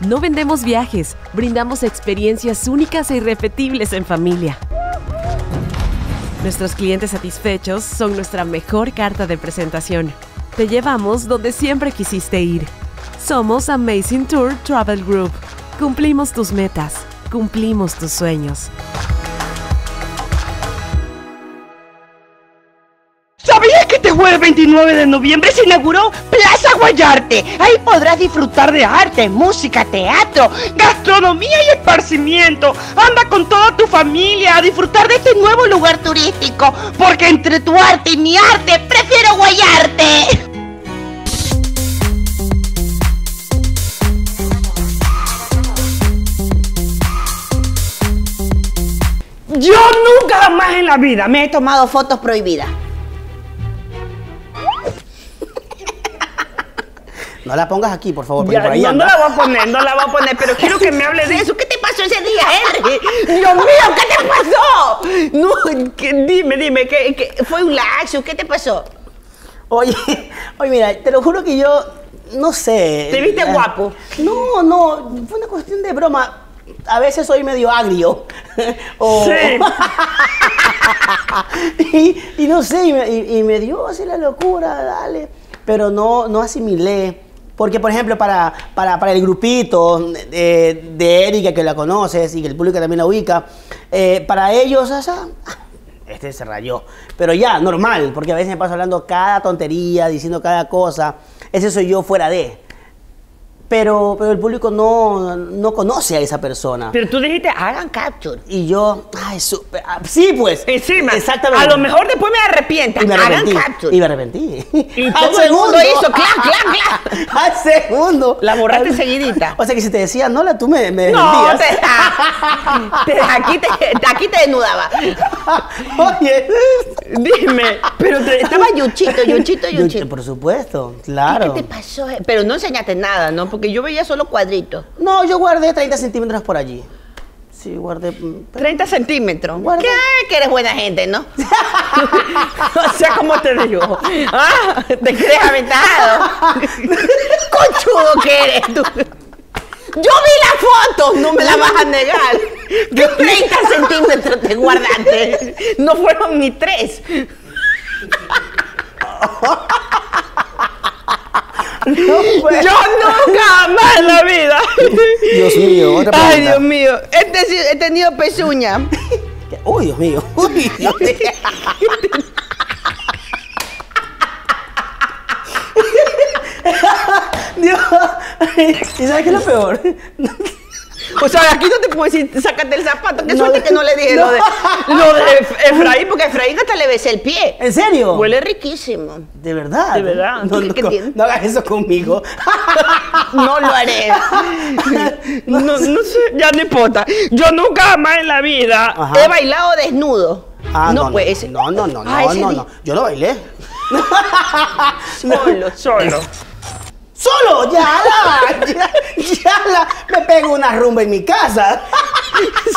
No vendemos viajes, brindamos experiencias únicas e irrepetibles en familia. Nuestros clientes satisfechos son nuestra mejor carta de presentación. Te llevamos donde siempre quisiste ir. Somos Amazing Tour Travel Group. Cumplimos tus metas, cumplimos tus sueños. ¿Sabías que este jueves 29 de noviembre se inauguró Plaza Guayarte? Ahí podrás disfrutar de arte, música, teatro, gastronomía y esparcimiento. Anda con toda tu familia a disfrutar de este nuevo lugar turístico, porque entre tu arte y mi arte prefiero Guayarte. Yo nunca jamás en la vida me he tomado fotos prohibidas. No la pongas aquí, por favor, Ya, por ahí no, la voy a poner, no la voy a poner, pero quiero que me hable de eso. ¿Qué te pasó ese día, Henry? Dios mío, ¿qué te pasó? No, que- dime, dime, ¿qué, qué- fue un lazo? ¿Qué te pasó? Oye, oye, mira, te lo juro que yo no sé. ¿Te viste Eh, guapo? No, no, fue una cuestión de broma. A veces soy medio agrio. O- Sí. y, y no sé, y me, y- y me dio así la locura, dale. Pero no, no asimilé. Porque, por ejemplo, para, para, para el grupito de, de Erika, que la conoces y que el público también la ubica, eh, para ellos, ah, este se rayó. Pero ya, normal, porque a veces me paso hablando cada tontería, diciendo cada cosa. Ese soy yo fuera de. Pero, pero el público no, no conoce a esa persona. Pero tú dijiste, hagan capture. Y yo, ay, súper. ah, Sí, pues. Encima, Exactamente. a lo mejor después me arrepienta. Y me hagan arrepentí. capture. Y me arrepentí. Y Al todo el mundo segundo. hizo clac, clac, clac. Al segundo. La borraste enseguidita. O sea que si te decía Nola, tú me, me No, te, desmentías. te- aquí, te, aquí te desnudaba. Oye. Dime, pero te- estaba Yuchito, Yuchito, Yuchito. por supuesto, ¿Qué claro. te pasó? Pero no enseñaste nada, ¿no? Porque porque yo veía solo cuadritos. No, yo guardé 30 centímetros por allí. Sí, guardé. mm, 30 centímetros. Guarda. ¿Qué? Que eres buena gente, ¿no? o sea, ¿cómo te digo? Ah, te crees aventajado. Conchudo que eres tú. Yo vi la foto, no me la vas a negar. ¿Qué 30 centímetros te guardaste? No fueron ni tres. Yo nunca jamás en la vida. Dios mío, otra pregunta. Ay, Dios mío. He tenido pezuña. Uy, Dios mío. Uy, Dios mío. Dios. ¿Y sabes qué es lo peor? O sea, aquí no te puedo decir, sácate el zapato. Qué No, suerte que no le dije no. lo de, lo de Efraín, porque a Efraín hasta le besé el pie. ¿En serio? Huele riquísimo. De verdad. De verdad. No, hagas eso conmigo. No lo haré. No, no sé, ya no importa. Yo nunca jamás en la vida Ajá. he bailado desnudo. Ah, no, no, pues, ese- no, no, no, Ah, no, no, no. Yo lo bailé. Solo, solo. ¡Solo! ¡Ya la! ¡Ya, ya la! Me pego una rumba en mi casa.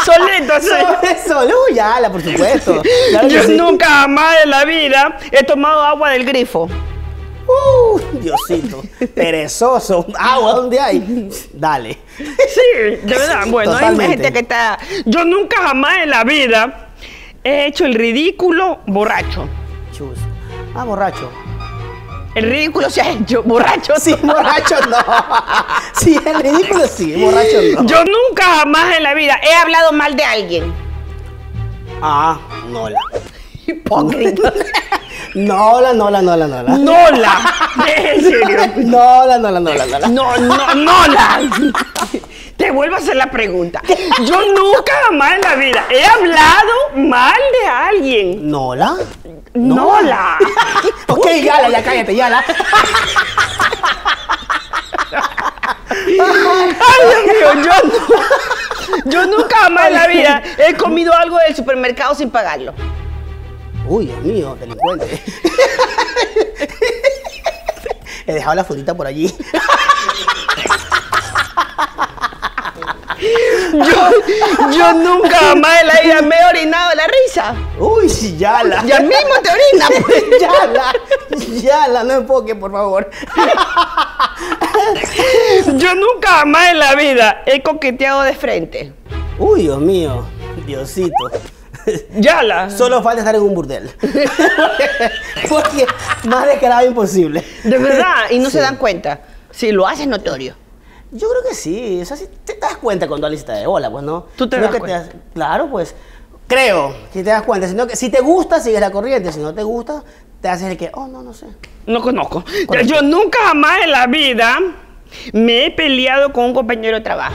Solito, sí. Solo, solo, ya la, por supuesto. Claro Yo sí. nunca jamás en la vida he tomado agua del grifo. Uh, Diosito. Perezoso. Agua, ¿dónde hay? Dale. Sí, de verdad. Bueno, hay gente que está. Yo nunca jamás en la vida he hecho el ridículo borracho. Chus. Ah, borracho. El ridículo se ha hecho borracho. Sí, borracho no. Sí, el ridículo sí, borracho no. Yo nunca jamás en la vida he hablado mal de alguien. Ah, Nola. Hipócrita. Nola, Nola, Nola, Nola. Nola. En serio. Nola, Nola, Nola, Nola. No, no, Nola. Te vuelvo a hacer la pregunta. Yo nunca jamás en la vida he hablado mal de alguien. ¿Nola? Nola. Ok, Yala, ya cállate, Yala. Ay, Dios mío, yo, no- yo nunca jamás en la vida he comido algo del supermercado sin pagarlo. Uy, Dios mío, delincuente. He dejado la fundita por allí. Yo, yo nunca jamás en la vida me he orinado de la risa. Uy, sí, Yala. Ya mismo te orinas. pues. Yala, Yala, no enfoque, por favor. Yo nunca jamás en la vida he coqueteado de frente. Uy, Dios mío, Diosito. Yala. Solo falta estar en un burdel. Porque más descarado imposible. De verdad, y no se dan cuenta. Si lo haces notorio. Yo creo que sí. O sea, sí te das cuenta cuando alguien está de bola, pues, ¿no? Tú te Creo das que cuenta. claro, pues. Creo que te das cuenta. Sino que si te gusta, sigues la corriente. Si no te gusta, te haces el que, oh, no, no sé. No conozco. Correcto. Yo nunca jamás en la vida me he peleado con un compañero de trabajo.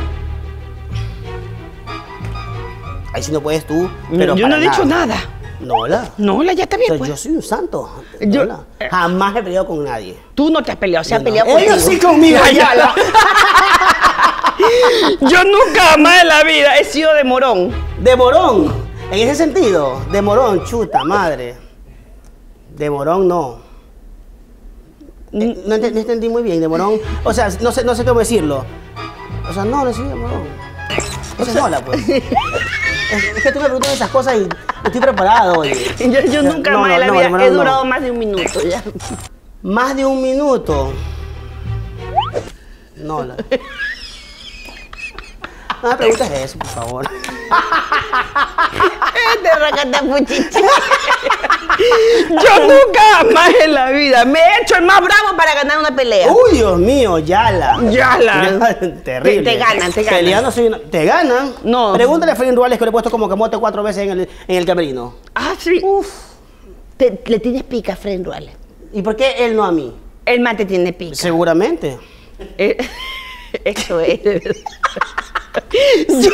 Ahí sí no puedes tú. Pero yo no he dicho nada. Nola. No, la ya está bien. Pues. yo soy un santo. Yo- Nola. Jamás he peleado con nadie. Tú no te has peleado, se han Yo no. peleado Ellos sí conmigo, Ay, Yala. Yo nunca jamás en la vida he sido de morón. De morón. En ese sentido, de morón, chuta, madre. De morón no. Eh, no, ente- no entendí muy bien, de morón. O sea, no sé, no sé cómo decirlo. O sea, no, no soy de morón. Esa es Nola, pues. es, que tú me preguntas esas cosas y estoy preparado, oye. Yo, yo nunca No, más no, en la no, vida he no. durado más de un minuto ya. Más de un minuto. Nola. No me preguntes eso, por favor. Este racatapuchichi. Yo nunca jamás en la vida me he hecho el más bravo para ganar una pelea. Uy, Dios mío, Yala. Yala. Terrible. Te- te ganan, te ganan. Peleando soy una- ¿Te ganan? No. Pregúntale a Freddy Ruales que le he puesto como camote cuatro veces en el, en el camerino. Ah, sí. Te- le tienes pica, Fred Ruales. ¿Y por qué él no a mí? El mate tiene pica. Seguramente. Eh, Eso es. Yo,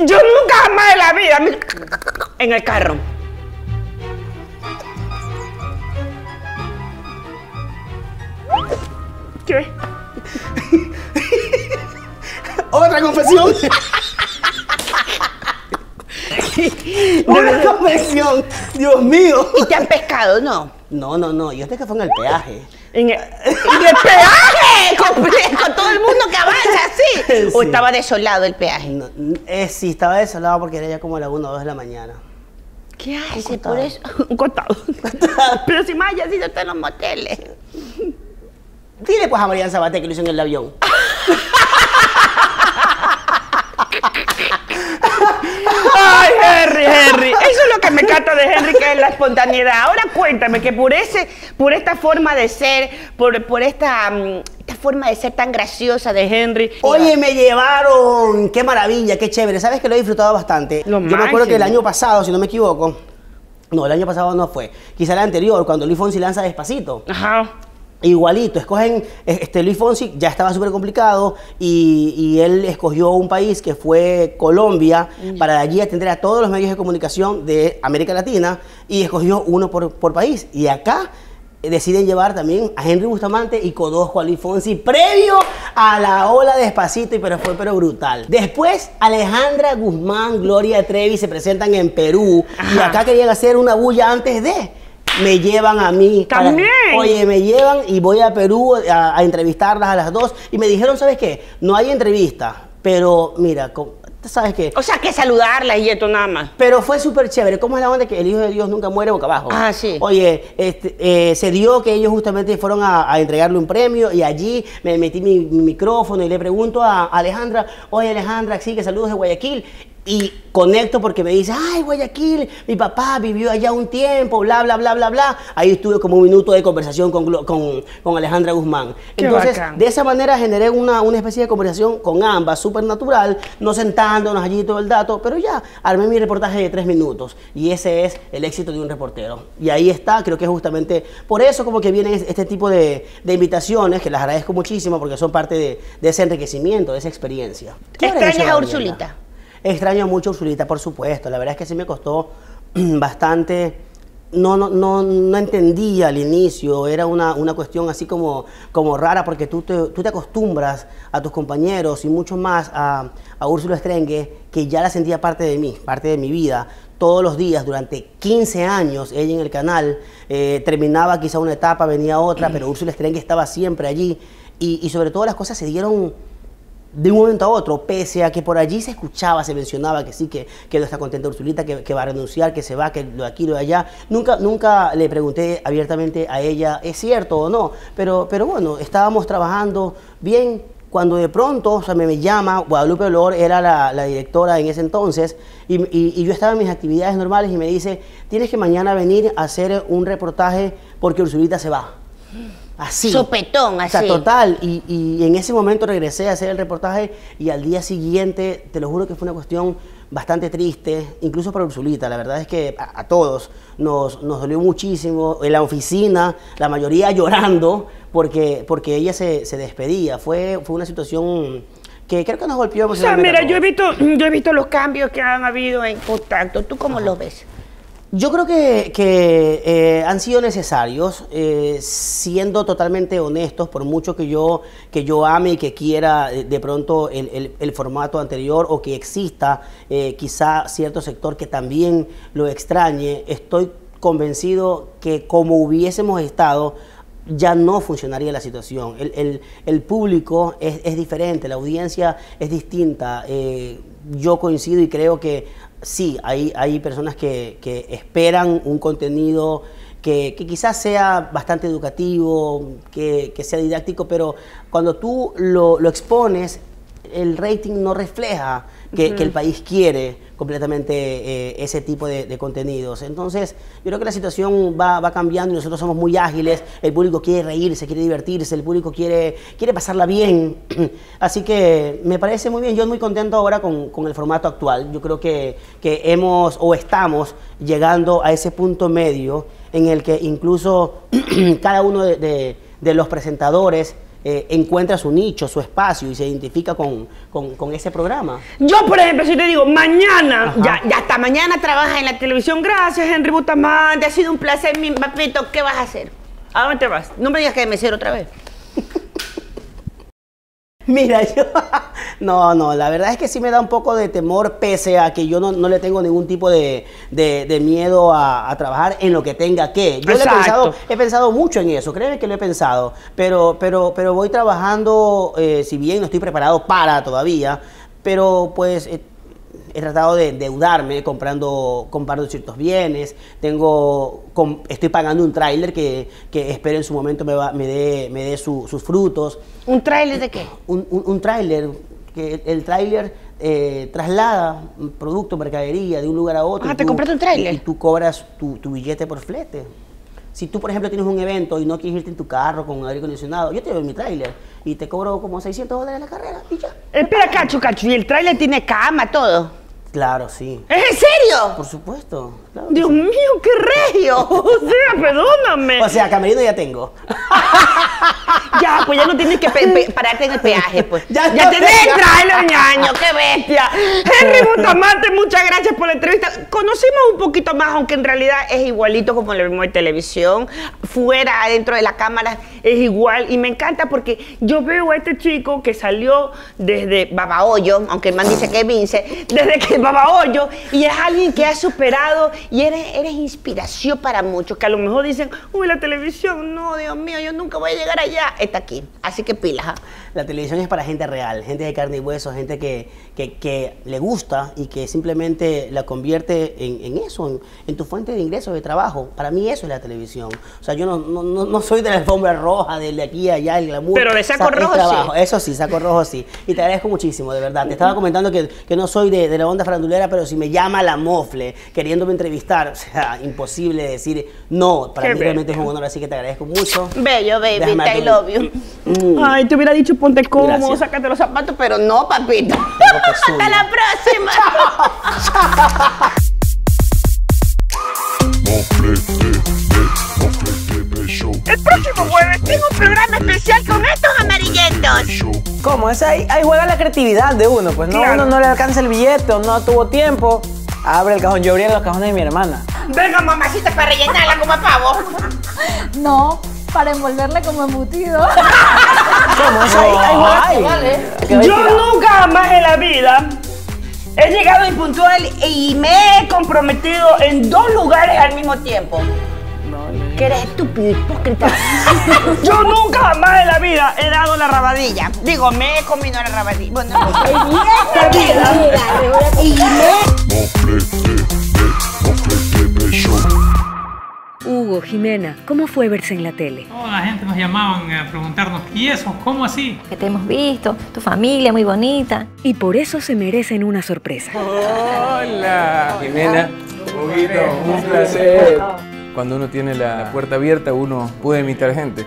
yo nunca jamás en la vida me- en el carro. ¿Qué? Otra confesión. Otra confesión. Dios mío. ¿Y te han pescado? No. No, no, no. Yo sé que fue en el peaje. En el, en el peaje, con todo el mundo que avanza así. ¿O Sí. estaba desolado el peaje? No, eh, sí, estaba desolado porque era ya como la 1 o 2 de la mañana. ¿Qué hace costado. por eso? Un costado. Pero si más ya sido está en los moteles. Dile pues a Mariana Sabate que lo hizo en el avión. Ay, Henry, Henry. Eso es lo que me encanta de Henry, que es la espontaneidad. Ahora cuéntame que por ese, por esta forma de ser, por, por esta, mm, esta forma de ser tan graciosa de Henry. Oye, me llevaron. Qué maravilla, qué chévere. Sabes que lo he disfrutado bastante. Lo Yo me acuerdo que el año pasado, si no me equivoco. No, el año pasado no fue. Quizá el anterior, cuando Luis Fonsi lanza Despacito. Ajá. Igualito, escogen, eh, este Luis Fonsi ya estaba súper complicado y, y él escogió un país que fue Colombia para de allí atender a todos los medios de comunicación de América Latina y escogió uno por, por país. Y acá eh, deciden llevar también a Henry Bustamante y Codosco a Luis Fonsi previo a la ola despacito y pero fue pero brutal. Después Alejandra Guzmán, Gloria Trevi se presentan en Perú y acá querían hacer una bulla antes de me llevan a mí. para- También. oye, me llevan y voy a Perú a, a entrevistarlas a las dos. Y me dijeron, ¿sabes qué? No hay entrevista, pero mira, ¿sabes qué? O sea, que saludarla y esto nada más. Pero fue súper chévere. ¿Cómo es la onda que el Hijo de Dios nunca muere boca abajo? Ah, sí. Oye, este, eh, se dio que ellos justamente fueron a, a entregarle un premio y allí me metí mi, mi micrófono y le pregunto a Alejandra, oye Alejandra, sí, que saludos de Guayaquil. Y conecto porque me dice, ay, Guayaquil, mi papá vivió allá un tiempo, bla, bla, bla, bla, bla. Ahí estuve como un minuto de conversación con, con, con Alejandra Guzmán. Qué Entonces, bacán. de esa manera generé una, una especie de conversación con ambas, súper natural, no sentándonos allí todo el dato, pero ya armé mi reportaje de tres minutos y ese es el éxito de un reportero. Y ahí está, creo que es justamente por eso como que vienen este tipo de, de invitaciones, que las agradezco muchísimo porque son parte de, de ese enriquecimiento, de esa experiencia. ¿Qué ¿Extrañas a? Ursulita? Extraño mucho a Ursulita, por supuesto. La verdad es que sí me costó bastante. No, no, no, no entendía al inicio, era una, una cuestión así como, como rara porque tú te, tú te acostumbras a tus compañeros y mucho más a, a Úrsula Estrengue, que ya la sentía parte de mí, parte de mi vida. Todos los días, durante 15 años, ella en el canal, eh, terminaba quizá una etapa, venía otra, pero Úrsula Estrengue estaba siempre allí. Y, y sobre todo las cosas se dieron de un momento a otro, pese a que por allí se escuchaba, se mencionaba que sí, que, que no está contenta Ursulita, que, va a renunciar, que se va, que lo de aquí, lo de allá. Nunca, nunca le pregunté abiertamente a ella, ¿es cierto o no? Pero, pero bueno, estábamos trabajando bien. Cuando de pronto, o me, me llama, Guadalupe Olor era la, la directora en ese entonces, y, y- y yo estaba en mis actividades normales y me dice, tienes que mañana venir a hacer un reportaje porque Ursulita se va. Así. Sopetón, O sea, así. total. Y, y en ese momento regresé a hacer el reportaje y al día siguiente, te lo juro que fue una cuestión bastante triste, incluso para Ursulita. La verdad es que a, a todos nos, nos dolió muchísimo. En la oficina, la mayoría llorando porque, porque ella se, se despedía. Fue, fue una situación que creo que nos golpeó O sea, mira, yo he visto, yo he visto los cambios que han habido en contacto. ¿Tú cómo los ves? Yo creo que, que, eh, han sido necesarios, eh, siendo totalmente honestos, por mucho que yo, que yo ame y que quiera eh, de pronto el, el- formato anterior o que exista quizá cierto sector que también lo extrañe, estoy convencido que como hubiésemos estado, ya no funcionaría la situación. El, el- público es, es diferente, la audiencia es distinta. Yo coincido y creo que sí, hay, hay personas que, que esperan un contenido que, que quizás sea bastante educativo, que, que sea didáctico, pero cuando tú lo, lo expones, el rating no refleja que, que el país quiere completamente eh, ese tipo de, de contenidos. Entonces, yo creo que la situación va, va cambiando y nosotros somos muy ágiles, el público quiere reírse, quiere divertirse, el público quiere, quiere pasarla bien. Así que me parece muy bien, yo muy contento ahora con, con el formato actual. Yo creo que, que hemos o estamos llegando a ese punto medio en el que incluso cada uno de- de- de los presentadores eh, encuentra su nicho, su espacio y se identifica con, con- con ese programa. Yo, por ejemplo, si te digo, mañana, ya, ya hasta mañana trabajas en la televisión. Gracias, Henry Bustamante. Ha sido un placer, mi papito. ¿Qué vas a hacer? ¿A dónde te vas? No me digas que de mesero otra vez. Mira, yo No, no, la verdad es que sí me da un poco de temor, pese a que yo no, no le tengo ningún tipo de, de- de miedo a, a trabajar en lo que tenga que. Yo he pensado, he pensado mucho en eso, créeme que lo he pensado, pero, pero, pero voy trabajando, eh, si bien no estoy preparado para todavía, pero pues... eh, He tratado de endeudarme comprando, comprando ciertos bienes. Tengo, com- estoy pagando un tráiler que, que espero en su momento me, va- me dé, me dé su- sus frutos ¿Un tráiler de qué? un, un, un tráiler, que el, el tráiler eh, traslada producto, mercadería de un lugar a otro. Ah, y ¿te tú- compraste un tráiler? Y tú cobras tu, tu billete por flete. Si tú, por ejemplo, tienes un evento y no quieres irte en tu carro con aire acondicionado, yo te doy mi tráiler y te cobro como 600 dólares la carrera y ya. Espera, cacho, cacho. ¿Y el tráiler tiene cama, todo? Claro, sí. ¿Es en serio? Por supuesto. claro Dios sí. mío, qué regio. O sea, perdóname. O sea, camerino ya tengo. Ya, pues ya no tienes que pararte en el peaje, pues. Ya Ya, no el trailer, ñaño, qué bestia. Henry Bustamante, muchas gracias por la entrevista. Conocimos un poquito más, aunque en realidad es igualito como lo vimos en televisión. Fuera, adentro de la cámara, es igual. Y me encanta porque yo veo a este chico que salió desde Babahoyo, aunque el man dice que Vince, desde que Babahoyo, y es alguien que ha superado y eres, eres inspiración para muchos, que a lo mejor dicen, uy, la televisión, no, Dios mío, yo nunca voy a llegar allá. Está aquí. Así que pilas. ¿ah? La televisión es para gente real, gente de carne y hueso, gente que, que, que le gusta y que simplemente la convierte en, en eso, en, en tu fuente de ingresos, de trabajo. Para mí eso es la televisión. O sea, yo no, no, no- no soy de la alfombra roja, de aquí a allá, el glamour. Pero de saco rojo, trabajo. sí. Eso sí, saco rojo sí. Y te agradezco muchísimo, de verdad. Te estaba comentando que, que no soy de, de la onda farandulera, pero si me llama la mofle queriéndome entrevistar, o sea, imposible decir no. Para Qué mí realmente es un honor, así que te agradezco mucho. Bello, baby, Déjame I love Mm. Ay, te hubiera dicho ponte cómodo, Gracias. sácate los zapatos, pero no, papito. Hasta la próxima. El próximo jueves tengo un programa especial con estos amarillentos. ¿Cómo? Es ahí, ahí juega la creatividad de uno. Pues no, Claro. uno no le alcanza el billete o no tuvo tiempo. Abre el cajón. Yo abría los cajones de mi hermana. Venga, mamacita, para rellenarla como a pavo. No, para envolverle como embutido. Yo nunca jamás en la vida he llegado impuntual y me he comprometido en dos lugares al mismo tiempo. Que eres estúpido, hipócrita. Yo nunca jamás en la vida he dado la rabadilla. Digo, me he comido la rabadilla. Bueno, no. Esta vida. Y me Hugo, Jimena, ¿cómo fue verse en la tele? Toda la gente nos llamaban a preguntarnos, ¿y eso? ¿Cómo así? que te hemos visto, tu familia muy bonita. Y por eso se merecen una sorpresa. Hola, Jimena. Huguito, un placer. Cuando uno tiene la puerta abierta, uno puede invitar gente.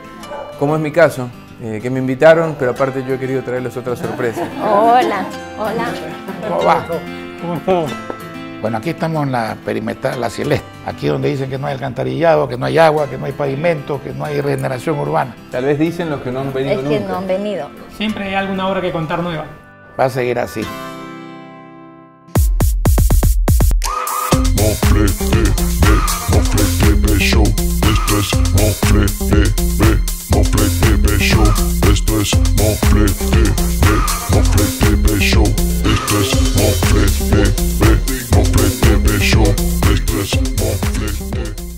Como es mi caso, eh, que me invitaron, pero aparte yo he querido traerles otra sorpresa. Hola, hola. ¿Cómo va? Bueno, aquí estamos en la perimetral, la celeste. Aquí donde dicen que no hay alcantarillado, que no hay agua, que no hay pavimento, que no hay regeneración urbana. Tal vez dicen los que no han venido Es que nunca. no han venido. Siempre hay alguna obra que contar nueva. Va a seguir así. Mofle TV, Mofle mon bébé show. Esto es mon play bébé, mon play bébé show. Esto es mon play bébé, mon play bébé show. Esto mon play bébé.